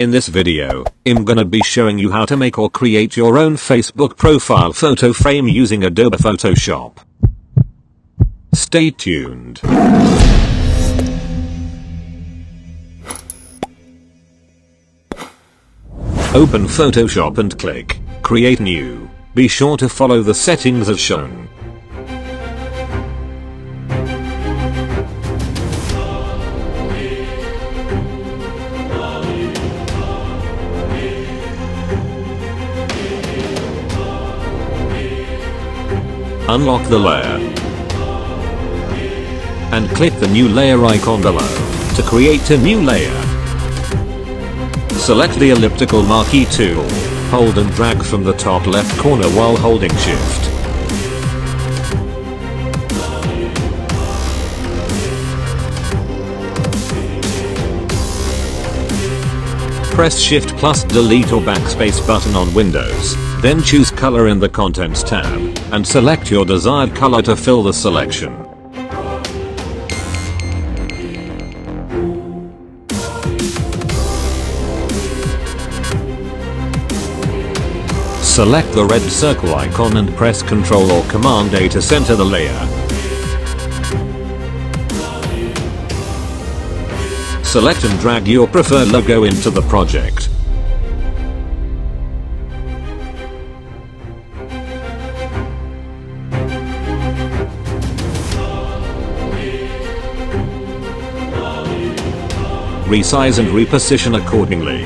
In this video, I'm gonna be showing you how to make or create your own Facebook profile photo frame using Adobe Photoshop. Stay tuned. Open Photoshop and click Create New. Be sure to follow the settings as shown. Unlock the layer. And click the new layer icon below to create a new layer. Select the elliptical marquee tool. Hold and drag from the top left corner while holding shift. Press shift plus delete or backspace button on Windows, then choose color in the contents tab, and select your desired color to fill the selection. Select the red circle icon and press Ctrl or Command A to center the layer. Select and drag your preferred logo into the project. Resize and reposition accordingly.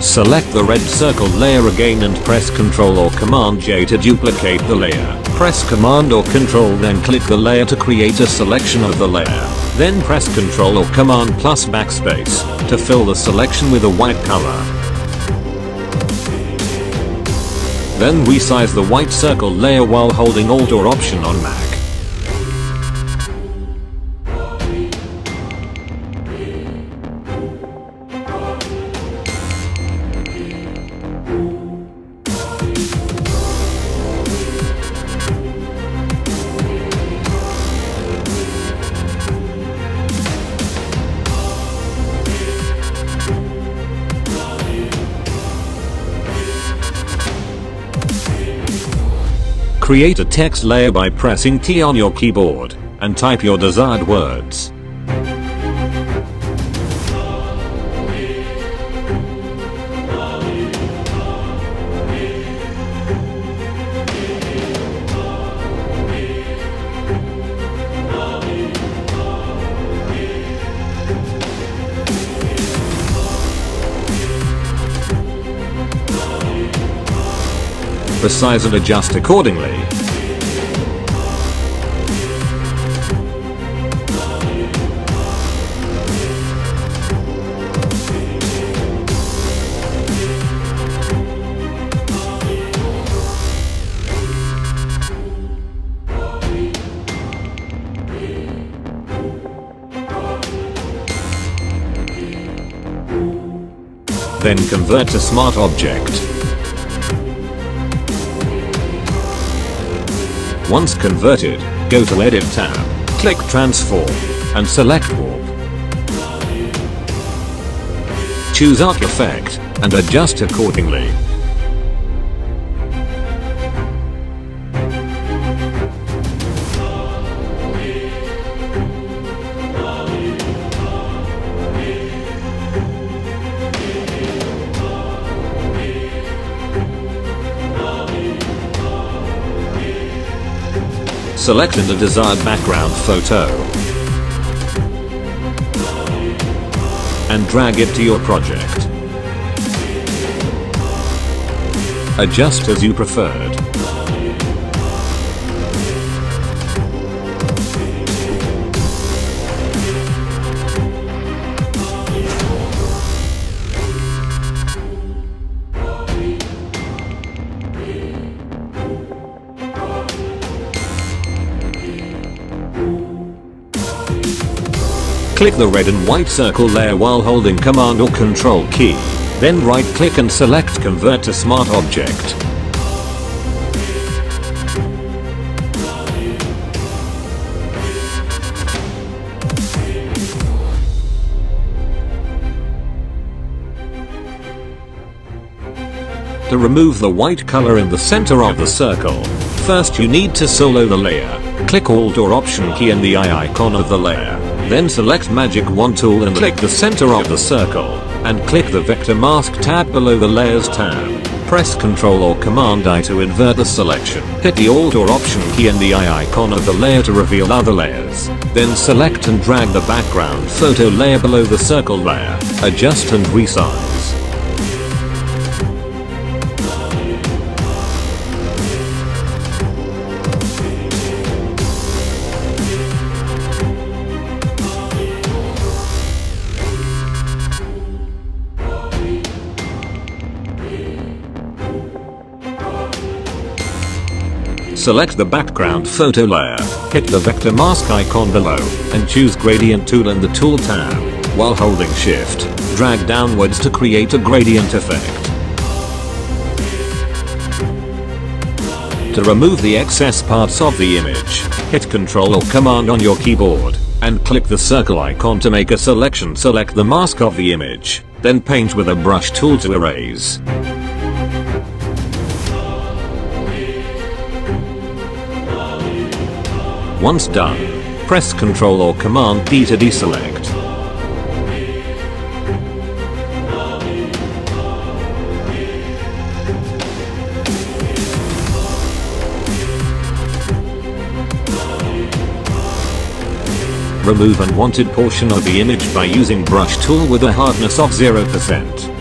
Select the red circle layer again and press Ctrl or Command J to duplicate the layer. Press Command or Ctrl then click the layer to create a selection of the layer. Then press Ctrl or Command plus backspace to fill the selection with a white color. Then resize the white circle layer while holding Alt or Option on Mac. Create a text layer by pressing T on your keyboard and type your desired words. Resize and adjust accordingly. Then convert to Smart Object. Once converted, go to Edit tab, click Transform, and select Warp. Choose Arc Effect, and adjust accordingly. Select the desired background photo and drag it to your project. Adjust as you preferred. Click the red and white circle layer while holding Command or Control key. Then right click and select Convert to Smart Object. To remove the white color in the center of the circle, first you need to solo the layer. Click Alt or Option key and the eye icon of the layer. Then select Magic Wand tool and click the center of the circle. And click the Vector Mask tab below the Layers tab. Press Ctrl or Command I to invert the selection. Hit the Alt or Option key in the eye icon of the layer to reveal other layers. Then select and drag the background photo layer below the circle layer. Adjust and resize. Select the background photo layer, hit the vector mask icon below, and choose gradient tool in the tool tab. While holding shift, drag downwards to create a gradient effect. To remove the excess parts of the image, hit Ctrl or Command on your keyboard, and click the circle icon to make a selection select the mask of the image, then paint with a brush tool to erase. Once done, press Ctrl or Command D to deselect. Remove unwanted portion of the image by using brush tool with a hardness of 0%.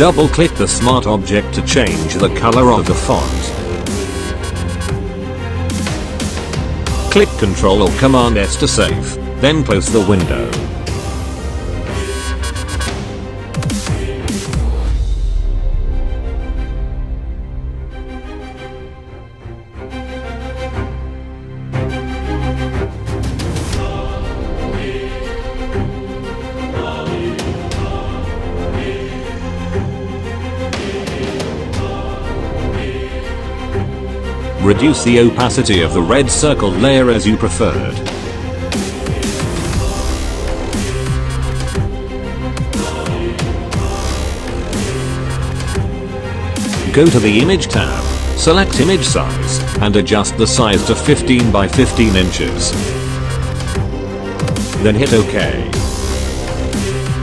Double click the smart object to change the color of the font. Click Ctrl or Command S to save, then close the window. Reduce the opacity of the red circle layer as you preferred. Go to the image tab, select image size, and adjust the size to 15 by 15 inches. Then hit OK.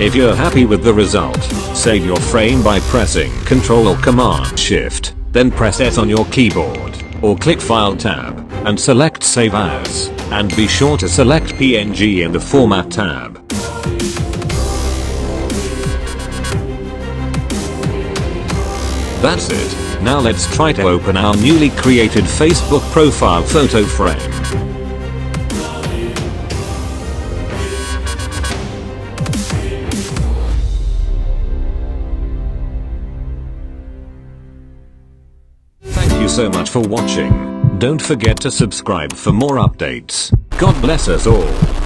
If you're happy with the result, save your frame by pressing Ctrl or Command Shift, then press S on your keyboard, or click File tab, and select Save As, and be sure to select PNG in the Format tab. That's it. Now let's try to open our newly created Facebook profile photo frame. You so much for watching. Don't forget to subscribe for more updates. God bless us all.